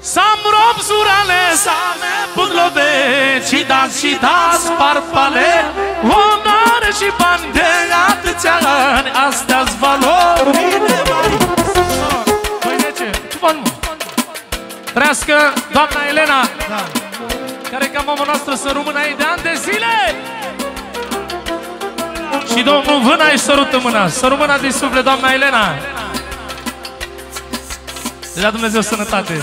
Sam rob surale, same budlove, și dați și dați parpale, onoare și bani de atâția ani, astea-s valori. Păi de ce? Ce faci, mă? Trească doamna Elena, da. care ca mama noastră să rămână aici de ani de zile. Și domnul Vâna își sărută mâna, să rămână din suflet, doamna Elena. Să dea Dumnezeu sănătate.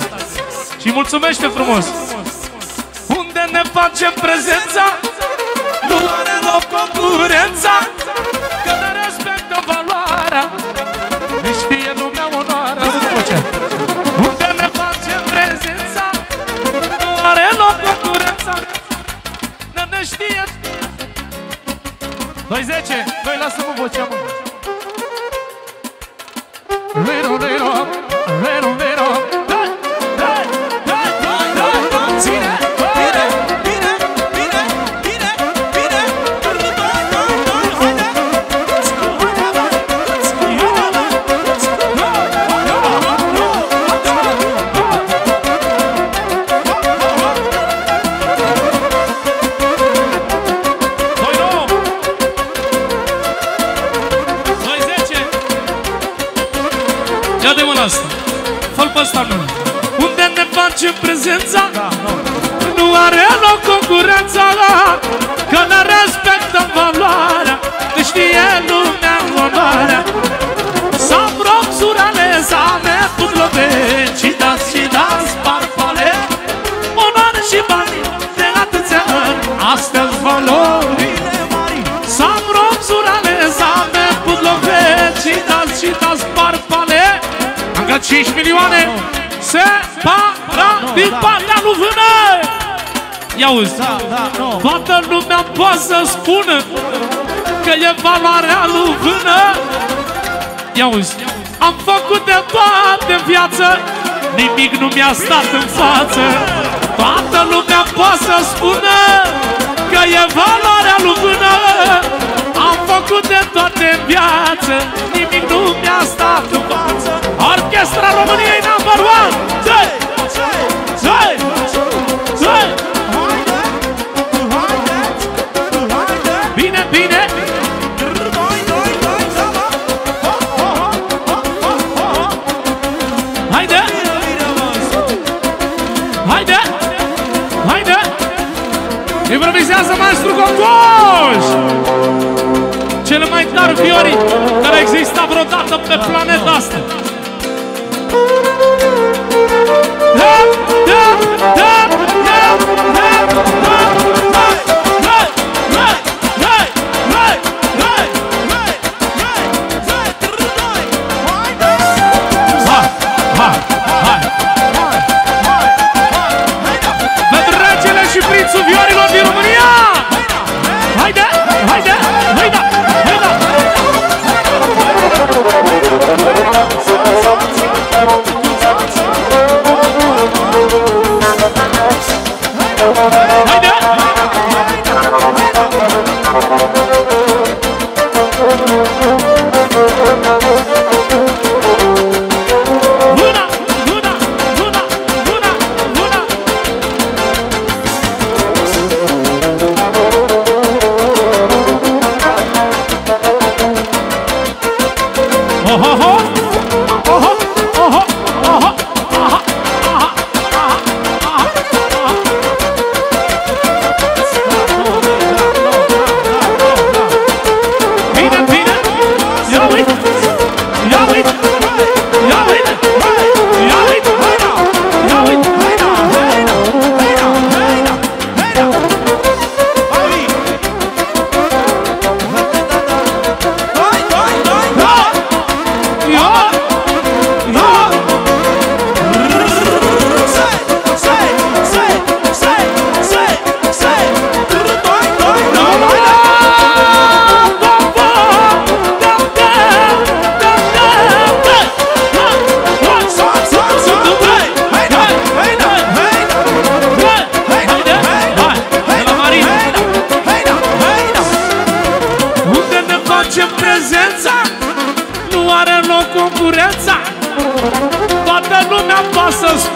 Și mulțumește frumos. Unde ne facem prezența, nu are loc concurența, că ne respectă valoarea, ne știe lumea onoarea. Unde ne facem prezența, nu are loc concurența, că ne știe... 2-10, noi lasă-mă vocea, mă. Rero, rero, rero, Ia de mâna asta. Fă-l pe ăsta nu Unde ne facem prezența? Da, nu. nu are loc concurența Că ne respectăm valoarea Că știe lumea onoarea. Să-mi rog surale Să-mi putlove Și dați și dați parpale Onoare și bani De atâția ani. Astea-s valorile 5 milioane Separa din partea lui Vână Ia uzi. Da, da, nu. Toată lumea poate să spună Că e valoarea lui Vână Ia uzi. Am făcut de toate în viață Nimic nu mi-a stat în față. Toată lumea poate să spună Că e valoarea lui Vână Am făcut de toate în viață Improvizează maestru Concoș! Cele mai tari fiori care există vreodată pe planeta asta. Da, da, da, da,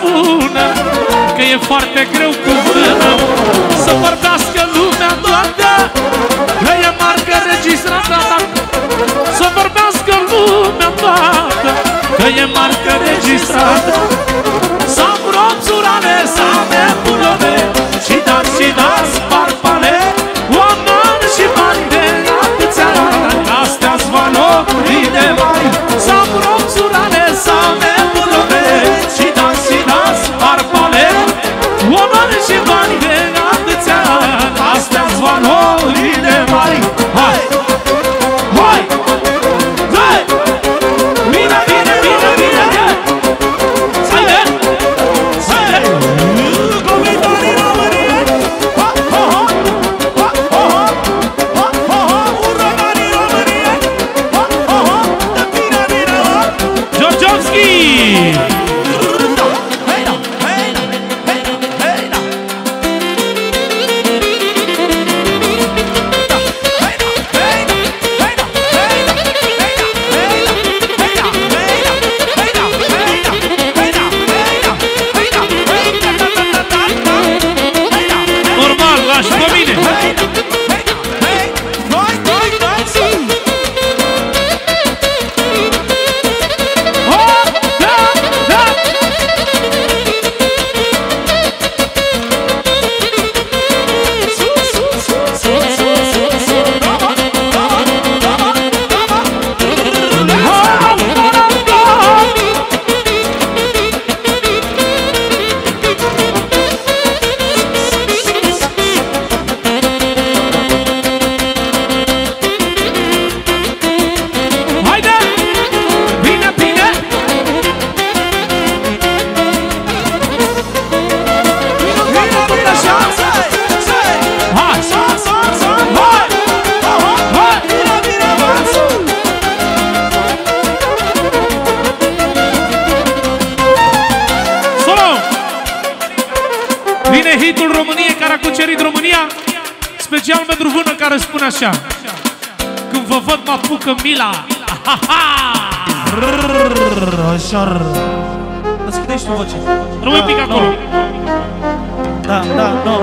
bună Că e foarte greu cu mână Să vorbească lumea toată Că e marcă registrată. Să vorbească lumea toată Că e marcă registrată. pentru vână care spune așa. Când vă văd mă apucă mila. Așa Răspundești tu vocea. Rămâi un pic acolo. Da, da, da.